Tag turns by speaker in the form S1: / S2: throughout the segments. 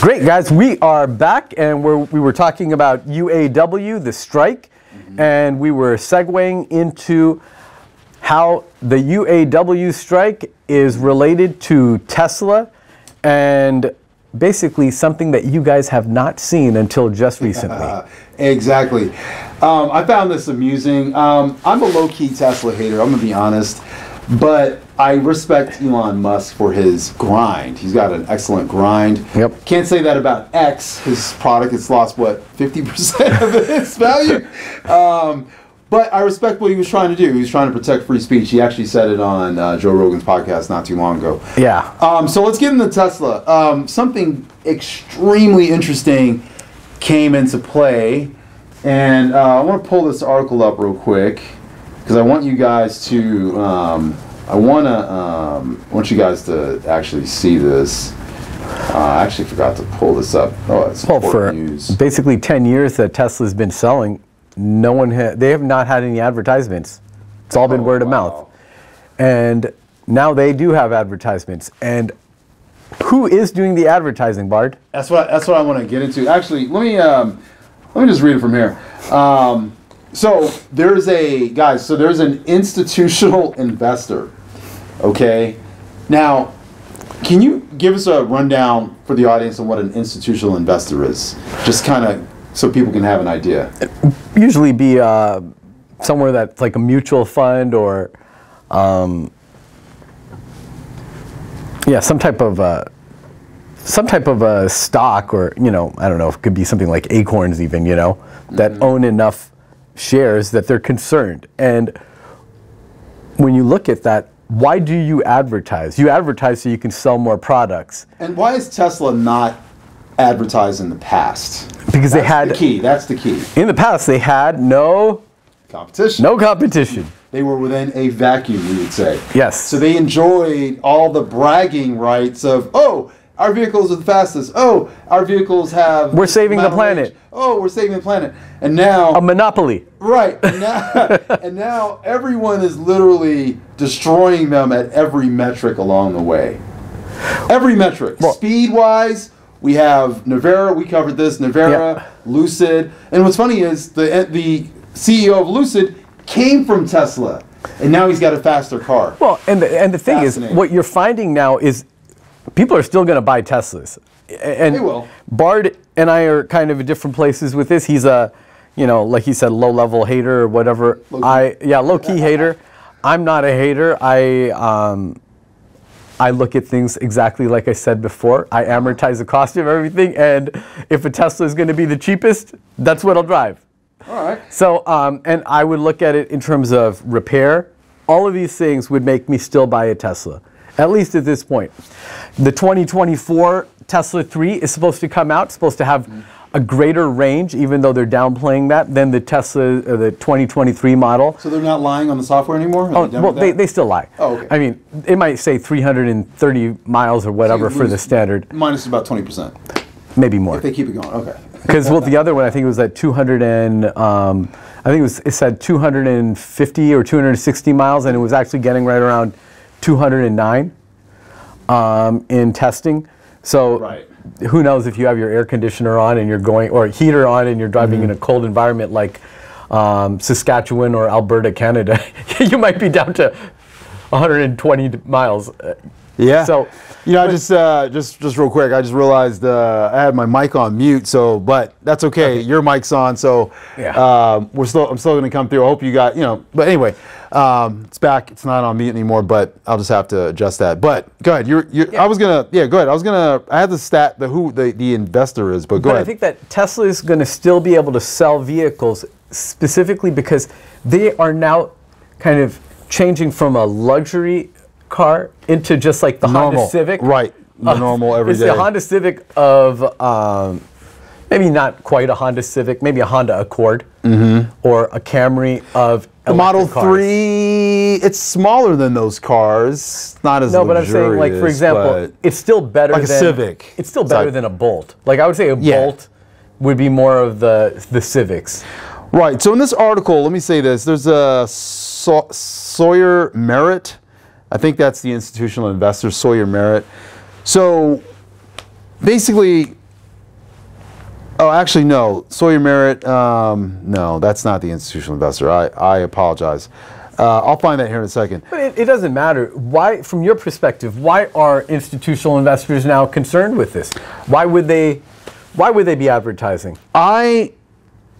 S1: Great, guys. We are back, and we're, we were talking about UAW, the strike, mm-hmm. and we were segueing into how the UAW strike is related to Tesla and basically something that you guys have not seen until just recently.
S2: Exactly. Um, I found this amusing. Um, I'm a low key Tesla hater, I'm going to be honest. But I respect Elon Musk for his grind. He's got an excellent grind.
S1: Yep.
S2: Can't say that about X. His product has lost, what, 50% of its value? Um, but I respect what he was trying to do. He was trying to protect free speech. He actually said it on uh, Joe Rogan's podcast not too long ago.
S1: Yeah.
S2: Um, so let's get into Tesla. Um, something extremely interesting came into play, and uh, I want to pull this article up real quick because I want you guys to. Um, I want to. Um, want you guys to actually see this. Uh, I actually forgot to pull this up. Oh, it's
S1: Well, for
S2: news.
S1: basically 10 years that Tesla's been selling, no one ha- they have not had any advertisements. It's all been
S2: Oh,
S1: word of
S2: wow.
S1: mouth. And now they do have advertisements. And who is doing the advertising, Bard?
S2: That's what that's what I want to get into. Actually, let me um, let me just read it from here. Um, so there's a guys. So there's an institutional investor. Okay, now can you give us a rundown for the audience on what an institutional investor is? Just kind of so people can have an idea.
S1: Usually be uh, somewhere that's like a mutual fund or, um, yeah, some type of uh, some type of a stock or you know I don't know it could be something like Acorns even you know that own enough shares that they're concerned. And when you look at that why do you advertise? You advertise so you can sell more products.
S2: And why is Tesla not advertised in the past?
S1: because they had
S2: the key. That's the key.
S1: in the past they had no
S2: Competition.
S1: no competition
S2: They were within a vacuum, we would say.
S1: Yes.
S2: So they enjoyed all the bragging rights of, oh, our vehicles are the fastest. Oh, our vehicles have.
S1: We're saving the
S2: of range.
S1: planet.
S2: Oh, we're saving the planet. And now,
S1: a monopoly
S2: right, and now, and now everyone is literally destroying them at every metric along the way. Every metric. Speed wise, we have Nevera, we covered this, Nevera,
S1: Yep.
S2: Lucid. And what's funny is the, the CEO of Lucid came from Tesla. And now he's got a faster car.
S1: Well, and the, and the thing is, what you're finding now is people are still going to buy Teslas. And
S2: They will.
S1: Bard and I are kind of in different places with this. He's a, you know, like he said, low level hater or whatever. I yeah, low key hater. I'm not a hater. I um, I look at things exactly like I said before. I amortize the cost of everything, and if a Tesla is going to be the cheapest, that's what I'll drive.
S2: All right.
S1: So, um, and I would look at it in terms of repair. All of these things would make me still buy a Tesla, at least at this point. The 2024 Tesla 3 is supposed to come out, supposed to have a greater range, even though they're downplaying that, than the Tesla, uh, the 2023 model.
S2: So they're not lying on the software anymore? Are
S1: Oh,
S2: they
S1: well, they, they still lie.
S2: Oh, okay.
S1: I mean, it might say 330 miles or whatever for the standard,
S2: Minus about 20%.
S1: maybe more.
S2: If they keep it going. Okay.
S1: Because well, the other one I think it was at 200 and um, I think it was it said 250 or 260 miles, and it was actually getting right around 209 um, in testing. So
S2: Right.
S1: Who knows if you have your air conditioner on and you're going or heater on and you're driving in a cold environment like um, Saskatchewan or Alberta, Canada, you might be down to 120 miles.
S2: Yeah.
S1: So-
S2: you know, I just uh, just just real quick, I just realized uh, I had my mic on mute. So, but that's okay. Your mic's on, so
S1: Yeah.
S2: um, we're still. I'm still going to come through. I hope you got you know. But anyway, um, it's back. It's not on mute anymore. But I'll just have to adjust that. But go ahead. You're. you're I was gonna. Yeah. Go ahead. I was gonna. I had the stat. The who the the investor is. But go
S1: But
S2: ahead.
S1: I think that Tesla is going to still be able to sell vehicles specifically because they are now kind of changing from a luxury car into just like the
S2: Normal,
S1: Honda Civic.
S2: right, the normal everyday.
S1: It's the Honda Civic of um, maybe not quite a Honda Civic, maybe a Honda Accord or a Camry of
S2: the Model
S1: cars.
S2: Three. It's smaller than those cars. Not as
S1: No, but I'm saying, like for example, it's still better
S2: Like a Civic
S1: It's still better than a Bolt. Like I would say, a
S2: Yeah.
S1: Bolt would be more of the the Civics.
S2: Right. So in this article, let me say this: there's a Saw- Sawyer Merritt. I think that's the institutional investor, Sawyer Merritt. So basically, oh, actually, no. Sawyer Merritt, um, no, that's not the institutional investor. I, I apologize. Uh, I'll find that here in a second.
S1: But it, it doesn't matter. Why, from your perspective, why are institutional investors now concerned with this? Why would they? Why would they be advertising?
S2: I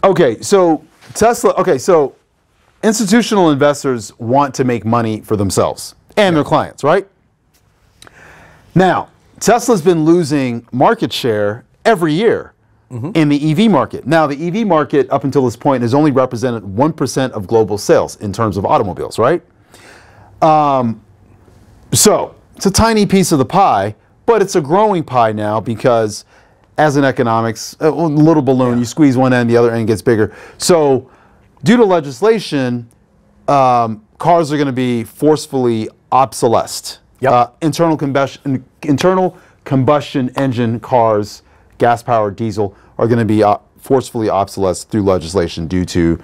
S2: okay, so Tesla. Okay, so institutional investors want to make money for themselves and their clients, right? Now, Tesla's been losing market share every year in the EV market. Now, the EV market up until this point has only represented 1% of global sales in terms of automobiles, right? Um, so, it's a tiny piece of the pie, but it's a growing pie now because as in economics, a little balloon, you squeeze one end, the other end gets bigger. So, due to legislation, um, cars are going to be forcefully obsolesced.
S1: Yep.
S2: Uh, internal combustion internal combustion engine cars, gas powered diesel, are going to be uh, forcefully obsolesced through legislation due to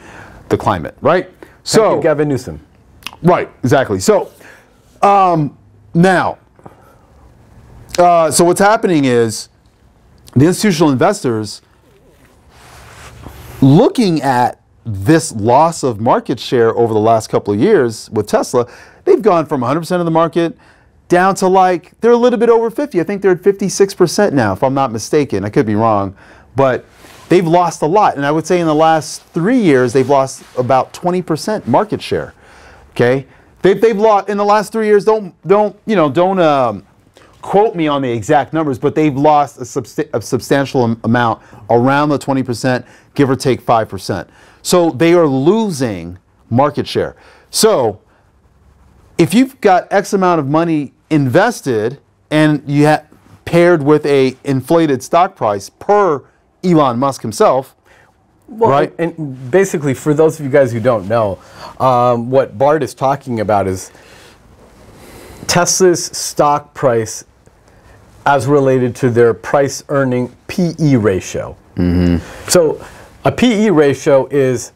S2: the climate, right?
S1: Thank
S2: So,
S1: you, Gavin Newsom.
S2: Right, exactly. So, um, now, uh, so what's happening is the institutional investors looking at this loss of market share over the last couple of years with Tesla, they've gone from 100% of the market down to like, they're a little bit over 50. I think they're at 56% now, if I'm not mistaken. I could be wrong. But they've lost a lot. And I would say in the last three years, they've lost about 20% market share. Okay? They've, they've lost, in the last three years, don't, don't you know, don't um, quote me on the exact numbers, but they've lost a, substa- a substantial amount, around the 20%, give or take 5%. So they are losing market share. So if you've got X amount of money invested and you have paired with a inflated stock price per Elon Musk himself,
S1: Well,
S2: Right.
S1: And basically, for those of you guys who don't know, um, what Bard is talking about is Tesla's stock price as related to their price earning PE ratio. So, a PE ratio is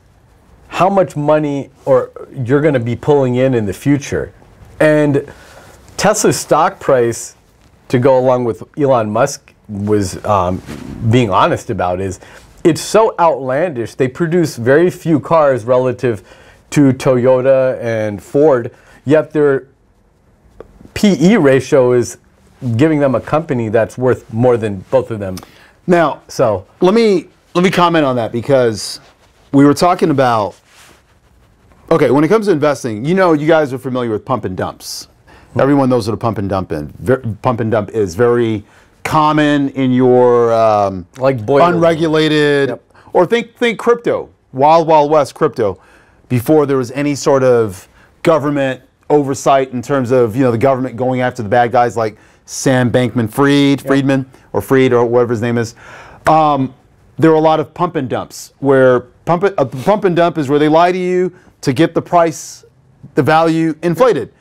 S1: how much money or you're going to be pulling in in the future. And Tesla's stock price, to go along with Elon Musk was um, being honest about, is it's so outlandish. They produce very few cars relative to Toyota and Ford, yet their PE ratio is giving them a company that's worth more than both of them.
S2: now
S1: So,
S2: let me let me comment on that because we were talking about okay when it comes to investing you know you guys are familiar with pump and dumps. Everyone knows what a pump and dump is Ver, pump and dump is. Very common in your um,
S1: Like boiler
S2: unregulated
S1: Yep.
S2: or think think crypto wild wild west crypto before there was any sort of government oversight in terms of you know the government going after the bad guys like Sam Bankman Fried Friedman or Freed or whatever his name is. Um, there are a lot of pump and dumps where pump it, a pump and dump is where they lie to you to get the price the value inflated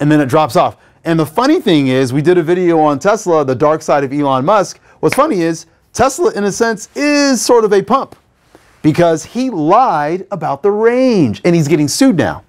S2: and then it drops off. And the funny thing is, we did a video on Tesla, the dark side of Elon Musk. What's funny is, Tesla, in a sense, is sort of a pump because he lied about the range and he's getting sued now.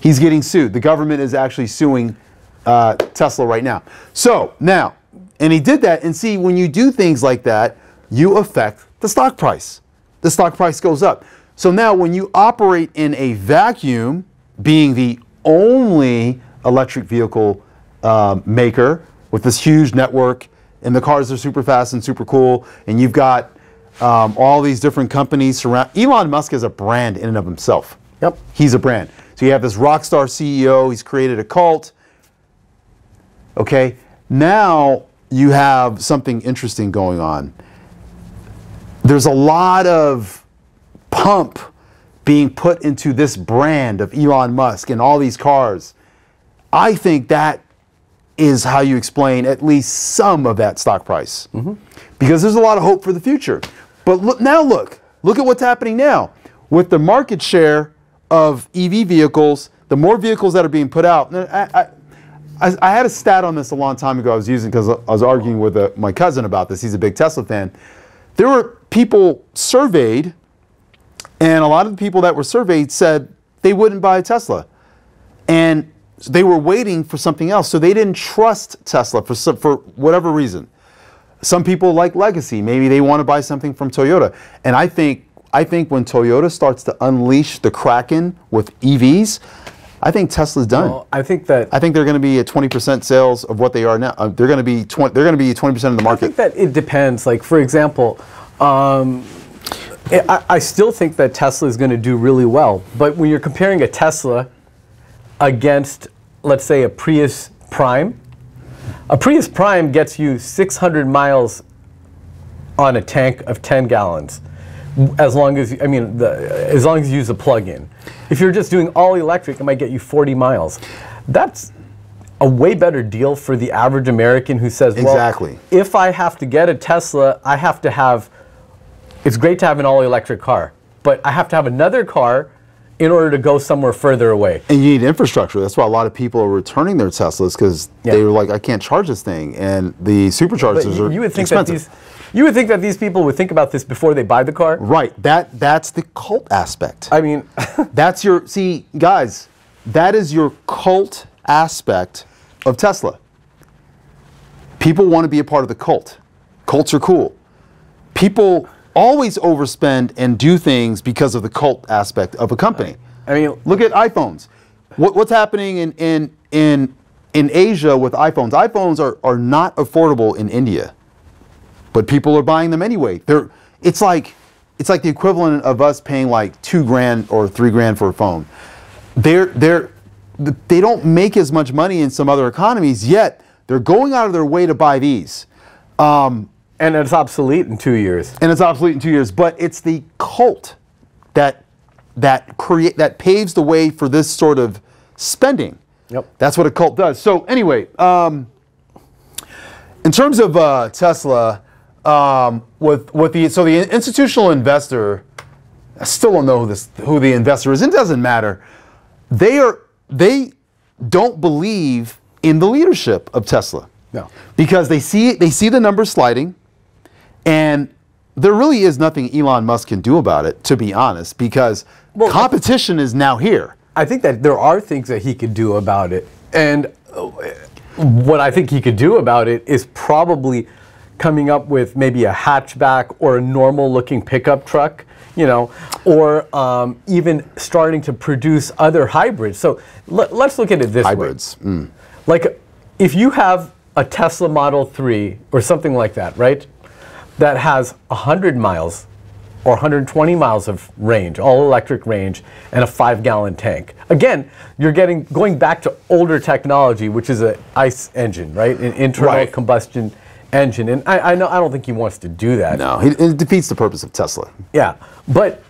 S2: He's getting sued. The government is actually suing uh, Tesla right now. So now, and he did that. And see, when you do things like that, you affect the stock price. The stock price goes up. So now, when you operate in a vacuum, being the only electric vehicle um, maker with this huge network, and the cars are super fast and super cool, and you've got um, all these different companies surround. Elon Musk is a brand in and of himself.
S1: Yep.
S2: He's a brand. So you have this rock star CEO. He's created a cult. Okay. Now you have something interesting going on. There's a lot of pump being put into this brand of Elon Musk and all these cars. I think that is how you explain at least some of that stock price. Because there's a lot of hope for the future. But look, now look, look at what's happening now. With the market share of EV vehicles, the more vehicles that are being put out. I, I, I, I had a stat on this a long time ago I was using because I was arguing with uh my cousin about this. He's a big Tesla fan. There were people surveyed and a lot of the people that were surveyed said they wouldn't buy a Tesla. And they were waiting for something else. So they didn't trust Tesla for, some, for whatever reason. Some people like legacy. Maybe they want to buy something from Toyota. And I think, I think when Toyota starts to unleash the Kraken with EVs, I think Tesla's done.
S1: Well, I think that
S2: I think they're going to be at 20% sales of what they are now. Uh, they're going to be 20, they're going to be 20% of the market.
S1: I think that it depends. Like for example, um, I, I still think that Tesla is going to do really well. But when you're comparing a Tesla against, let's say, a Prius Prime, a Prius Prime gets you 600 miles on a tank of 10 gallons. As long as I mean, the, as long as you use a plug-in. If you're just doing all electric, it might get you 40 miles. That's a way better deal for the average American who says, well,
S2: Exactly.
S1: if I have to get a Tesla, I have to have, it's great to have an all electric car, but I have to have another car in order to go somewhere further away.
S2: And you need infrastructure. That's why a lot of people are returning their Teslas because
S1: Yeah.
S2: they were like, I can't charge this thing. And the superchargers
S1: But you,
S2: are
S1: you would think
S2: expensive.
S1: that these, you would think that these people would think about this before they buy the car.
S2: Right. That that's the cult aspect.
S1: I mean,
S2: That's your see, guys. That is your cult aspect of Tesla. People want to be a part of the cult. Cults are cool. People always overspend and do things because of the cult aspect of a company.
S1: I mean,
S2: Look at iPhones. What, what's happening in, in in in Asia with iPhones? iPhones are, are not affordable in India, but people are buying them anyway. They're it's like it's like the equivalent of us paying like two grand or three grand for a phone. They're they're they don't make as much money in some other economies yet. They're going out of their way to buy these. Um,
S1: and it's obsolete in two years.
S2: and it's obsolete in two years. But it's the cult that that create that paves the way for this sort of spending.
S1: Yep.
S2: That's what a cult does. So anyway, um, in terms of uh, Tesla, um, with with the so the institutional investor, I still don't know who this who the investor is. It doesn't matter. They are they don't believe in the leadership of Tesla.
S1: No.
S2: Because they see they see the numbers sliding, and there really is nothing Elon Musk can do about it, to be honest, because
S1: Well,
S2: competition is now here.
S1: I think that there are things that he could do about it. And uh, what I think he could do about it is probably coming up with maybe a hatchback or a normal looking pickup truck, you know, or um, even starting to produce other hybrids. So let, us look at it this
S2: Hybrids.
S1: way.
S2: Mm.
S1: Like if you have a Tesla Model 3 or something like that, right? That has 100 miles or 120 miles of range, all electric range, and a five gallon tank. Again, you're getting going back to older technology, which is an ICE engine, right? An internal
S2: Right.
S1: combustion engine. And I, I know I don't think he wants to do that.
S2: No, it, it defeats the purpose of Tesla.
S1: Yeah, but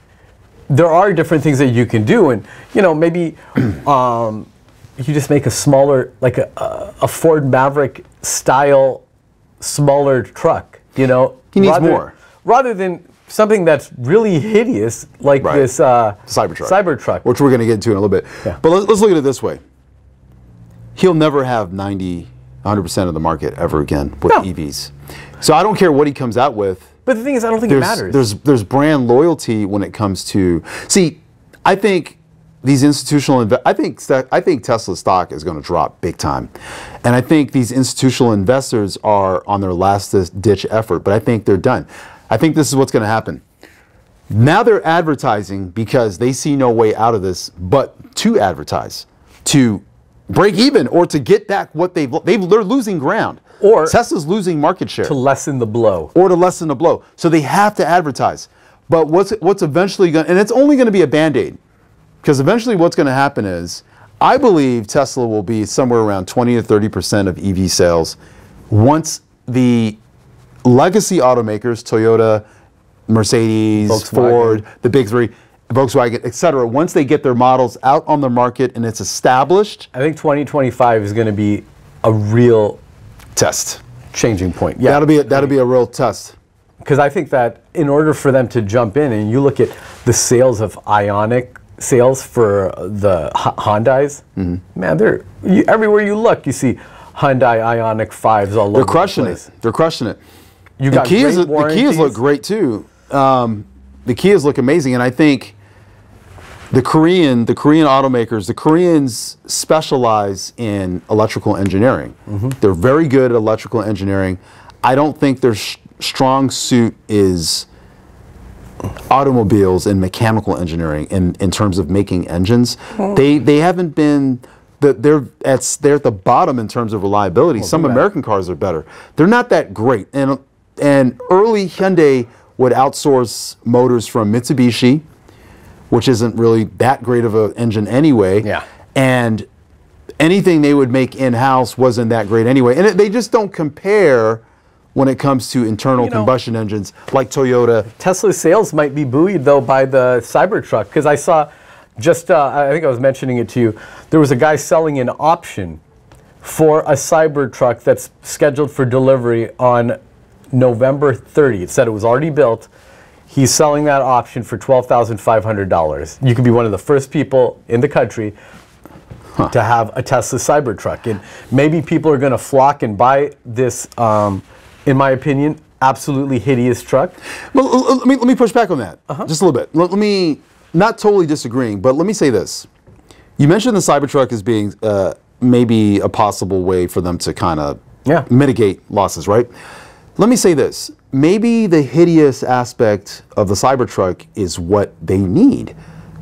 S1: there are different things that you can do, and you know maybe um, you just make a smaller, like a, a, a Ford Maverick style, smaller truck. You know,
S2: He needs
S1: rather,
S2: more.
S1: rather than something that's really hideous like
S2: Right.
S1: this uh,
S2: Cybertruck.
S1: Cybertruck.
S2: Which we're going to get into in a little bit.
S1: Yeah.
S2: But let's, let's look at it this way. He'll never have 90, 100% of the market ever again with
S1: No.
S2: EVs. So I don't care what he comes out with.
S1: But the thing is, I don't think it matters.
S2: There's there's brand loyalty when it comes to see. I think these institutional inve- I think I think Tesla stock is going to drop big time, and I think these institutional investors are on their last ditch effort. But I think they're done. I think this is what's going to happen. Now they're advertising because they see no way out of this but to advertise, to break even or to get back what they've they've they're losing ground.
S1: Or-
S2: Tesla's losing market share
S1: to lessen the blow.
S2: or to lessen the blow. So they have to advertise. But what's what's eventually going and it's only going to be a band-aid. Because eventually what's going to happen is I believe Tesla will be somewhere around 20 to 30% of EV sales once the legacy automakers, Toyota, Mercedes,
S1: Volkswagen.
S2: Ford, the big 3, Volkswagen, etc., once they get their models out on the market and it's established,
S1: I think 2025 is going to be a real
S2: test.
S1: changing point. Yeah.
S2: That'll be a, that'll be a real test.
S1: because I think that in order for them to jump in, and you look at the sales of Ioniq sales for the Hondas,
S2: Mm-hmm.
S1: man, they're you, everywhere you look, you see Hyundai Ioniq fives all
S2: They're
S1: over
S2: crushing
S1: the place.
S2: it. They're crushing it.
S1: You
S2: And
S1: got
S2: Kias,
S1: great
S2: the Kias look great too. Um, the Kias look amazing, and I think the Korean, the Korean automakers, the Koreans specialize in electrical engineering. They're very good at electrical engineering. I don't think their sh- strong suit is automobiles and mechanical engineering in, in terms of making engines. Oh. They they haven't been the, they're at they're at the bottom in terms of reliability. Oh, Some
S1: they're.
S2: American cars are better. They're not that great. And and early Hyundai would outsource motors from Mitsubishi, which isn't really that great of an engine anyway.
S1: Yeah.
S2: And anything they would make in house wasn't that great anyway. And it, they just don't compare when it comes to internal
S1: You know-
S2: combustion engines like Toyota.
S1: Tesla sales might be buoyed though by the Cybertruck because I saw just uh, I think I was mentioning it to you. There was a guy selling an option for a Cybertruck that's scheduled for delivery on November 30. It said it was already built. He's selling that option for $12,500. You could be one of the first people in the country to have a Tesla Cybertruck. And maybe people are going to flock and buy this, um, in my opinion, absolutely hideous truck.
S2: Well, let me let me push back on that just a little bit. Let, let me not totally disagreeing, but let me say this. You mentioned the Cybertruck as being uh, maybe a possible way for them to kind of
S1: Yeah.
S2: mitigate losses, right? Let me say this. Maybe the hideous aspect of the Cybertruck is what they need.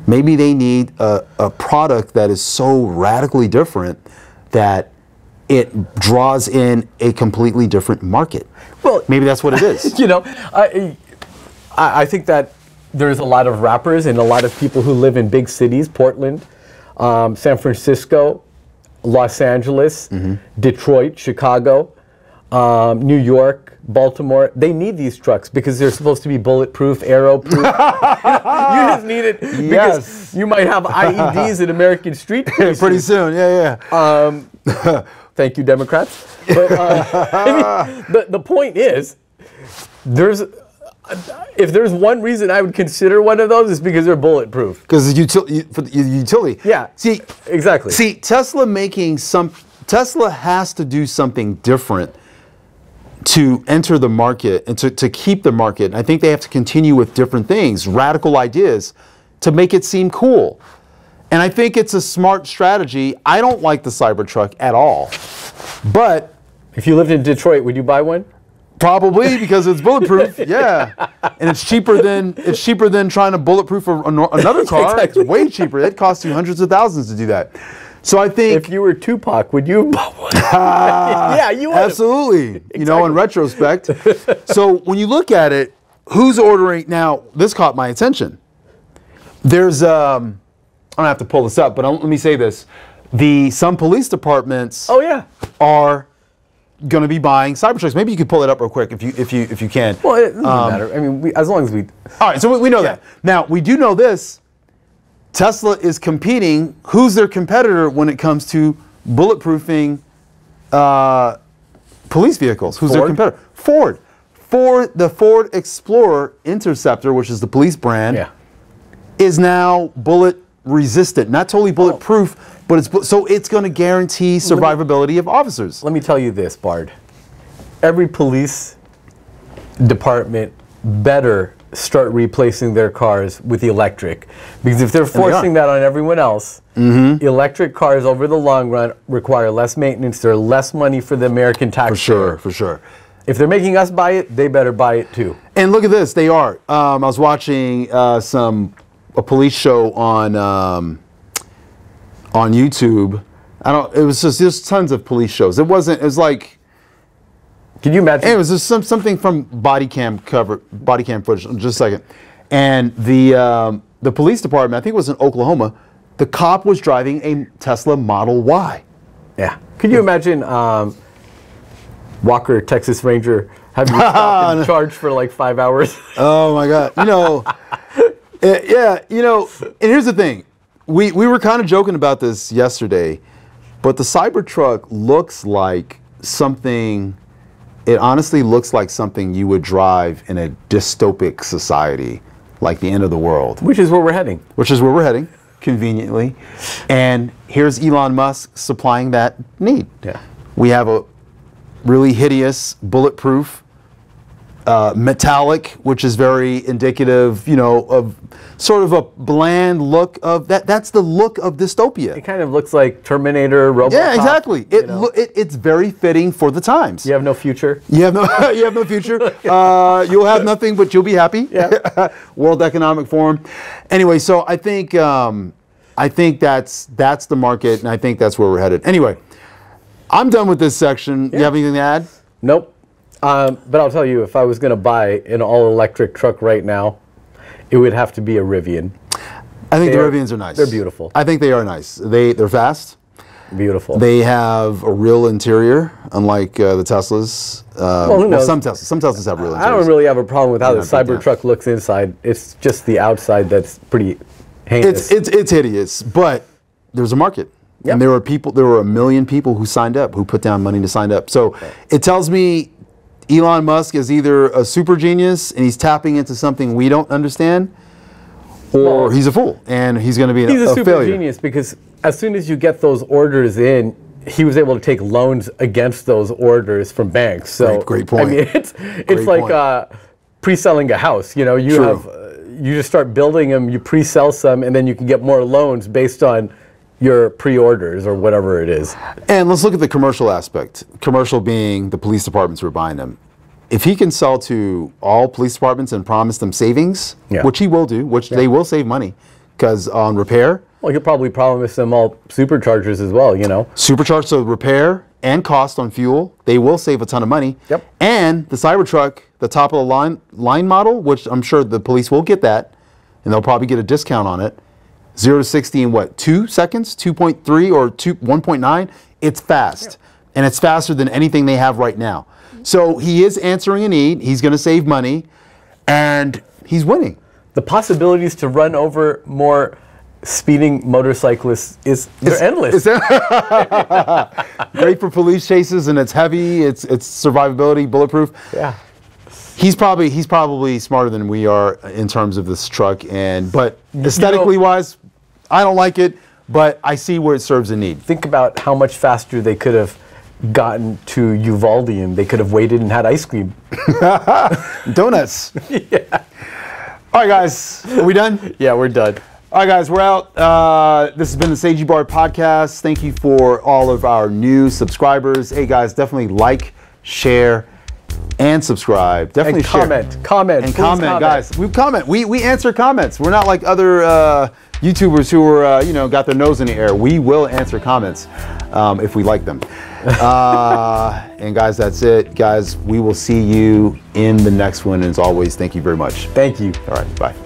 S2: Maybe they need a, a product that is so radically different that it draws in a completely different market.
S1: Well,
S2: Maybe that's what it is.
S1: you know, I, I I think that there's a lot of rappers and a lot of people who live in big cities, Portland, um, San Francisco, Los Angeles, Detroit, Chicago, um, New York, Baltimore. They need these trucks because they're supposed to be bulletproof, arrow-proof. you just need it because
S2: Yes.
S1: you might have IEDs in American street pretty
S2: Pretty
S1: soon.
S2: soon, yeah, yeah.
S1: Thank you, Democrats. But, uh, I mean, the, the point is, there's if there's one reason I would consider one of those is because they're bulletproof.
S2: Because the util- the utility.
S1: Yeah.
S2: See,
S1: Exactly.
S2: see, Tesla making some. Tesla has to do something different to enter the market and to, to keep the market. And I think they have to continue with different things, radical ideas, to make it seem cool. And I think it's a smart strategy. I don't like the Cybertruck at all, but
S1: if you lived in Detroit, would you buy one?
S2: Probably because it's bulletproof. yeah, and it's cheaper than it's cheaper than trying to bulletproof a, another car.
S1: Exactly.
S2: It's way cheaper. It costs you hundreds of thousands to do that. So I think
S1: If you were Tupac, would you buy one? yeah, you would.
S2: absolutely, you know, in retrospect. so when you look at it, who's ordering now? This caught my attention. There's um, I don't have to pull this up, but I'll- let me say this: the some police departments
S1: Oh yeah.
S2: are going to be buying Cybertrucks. Maybe you could pull it up real quick if you if you if you can.
S1: Well, it doesn't matter. I mean, we, as long as we.
S2: All right, so we, we know that. Now, we do know this. Tesla is competing. Who's their competitor when it comes to bulletproofing uh, police vehicles? Who's their competitor? Ford. Ford, the Ford Explorer Interceptor, which is the police brand,
S1: Yeah.
S2: is now bullet resistant. Not totally bulletproof, but it's so it's going to guarantee survivability of officers.
S1: Let me tell you this, Bard. Every police department better start replacing their cars with electric. Because if they're
S2: they
S1: forcing that on everyone else, electric cars over the long run require less maintenance, they're less money for the American taxpayer.
S2: For sure, for sure.
S1: If they're making us buy it, they better buy it too.
S2: And look at this, they are. Um, I was watching uh, some a police show on um, on YouTube. I don't. It was just there's tons of police shows. It wasn't. It was like
S1: Can you imagine?
S2: it was just some something from body cam cover body cam footage. Just a second. And the um, the police department, I think it was in Oklahoma. The cop was driving a Tesla Model Y.
S1: yeah. Could you imagine um, Walker, Texas Ranger, having you stopped and charged for like five hours?
S2: Oh my God! You know, eh, yeah. You know, and here's the thing: we we were kind of joking about this yesterday, but the Cybertruck looks like something. It honestly looks like something you would drive in a dystopic society, like the end of the world,
S1: Which is where we're heading.
S2: which is where we're heading, conveniently. And here's Elon Musk supplying that need.
S1: Yeah.
S2: We have a really hideous, bulletproof, uh, metallic, which is very indicative, you know, of sort of a bland look of that. That's the look of dystopia.
S1: It kind of looks like Terminator, Robocop.
S2: Yeah, exactly. It, lo- it, it's very fitting for the times.
S1: you have no future.
S2: You have no, you have no future. Uh, you'll have nothing, but you'll be happy.
S1: Yeah.
S2: World Economic Forum. Anyway, so I think um, I think that's that's the market, and I think that's where we're headed. Anyway, I'm done with this section. You have anything to add?
S1: Nope. Um, but I'll tell you, if I was going to buy an all-electric truck right now, it would have to be a Rivian.
S2: I think
S1: They're-
S2: the Rivians are nice.
S1: they're beautiful.
S2: I think they are nice. They they're fast.
S1: Beautiful.
S2: They have a real interior, unlike uh, the Teslas. Uh,
S1: Well, who knows?
S2: some Teslas, some Teslas have real interiors.
S1: I don't really have a problem with how the
S2: not big
S1: Cybertruck looks inside. It's just the outside that's pretty heinous.
S2: It's it's it's hideous, but there's a market.
S1: Yep.
S2: And there were people there were a million people who signed up, who put down money to sign up. So it tells me Elon Musk is either a super genius and he's tapping into something we don't understand, or
S1: Well-
S2: he's a fool and he's going to be
S1: He's a,
S2: a,
S1: super
S2: failure.
S1: genius because as soon as you get those orders in, he was able to take loans against those orders from banks. So
S2: Great- great point.
S1: I mean, it's it's
S2: Great
S1: like uh, pre-selling a house. You know, you
S2: True.
S1: have uh, you just start building them, you pre-sell some, and then you can get more loans based on your pre-orders or whatever it is.
S2: And let's look at the commercial aspect. Commercial being the police departments who are buying them. If he can sell to all police departments and promise them savings,
S1: Yeah.
S2: which he will do, which they will save money, because on repair,
S1: Well, he'll probably promise them all superchargers as well. You know.
S2: supercharged so repair and cost on fuel, they will save a ton of money.
S1: Yep.
S2: And the Cybertruck, the top of the line line model, which I'm sure the police will get that, and they'll probably get a discount on it. Zero to sixty in what two seconds? Two point three or two one point nine? It's fast, and it's faster than anything they have right now. So he is answering a need. He's going to save money, and he's winning.
S1: The possibilities to run over more speeding motorcyclists is they're endless.
S2: Great for police chases, and it's heavy. It's it's survivability, bulletproof.
S1: yeah.
S2: He's probably he's probably smarter than we are in terms of this truck, and but aesthetically wise, I don't like it, but I see where it serves a need.
S1: Think about how much faster they could have gotten to Uvalde They could have waited and had ice cream.
S2: Donuts. yeah. All right, guys, are we done?
S1: Yeah, we're done.
S2: All right, guys, we're out. Uh, this has been the Sagey Bard podcast. Thank you for all of our new subscribers. Hey, guys, definitely like, share, and subscribe. Definitely
S1: And
S2: share.
S1: comment, comment,
S2: and comment,
S1: comment.
S2: guys. We comment. We we answer comments. We're not like other uh, YouTubers who are uh, you know got their nose in the air. We will answer comments um, if we like them. Uh, and guys, that's it. Guys, we will see you in the next one. And as always, thank you very much.
S1: Thank you.
S2: All right, bye.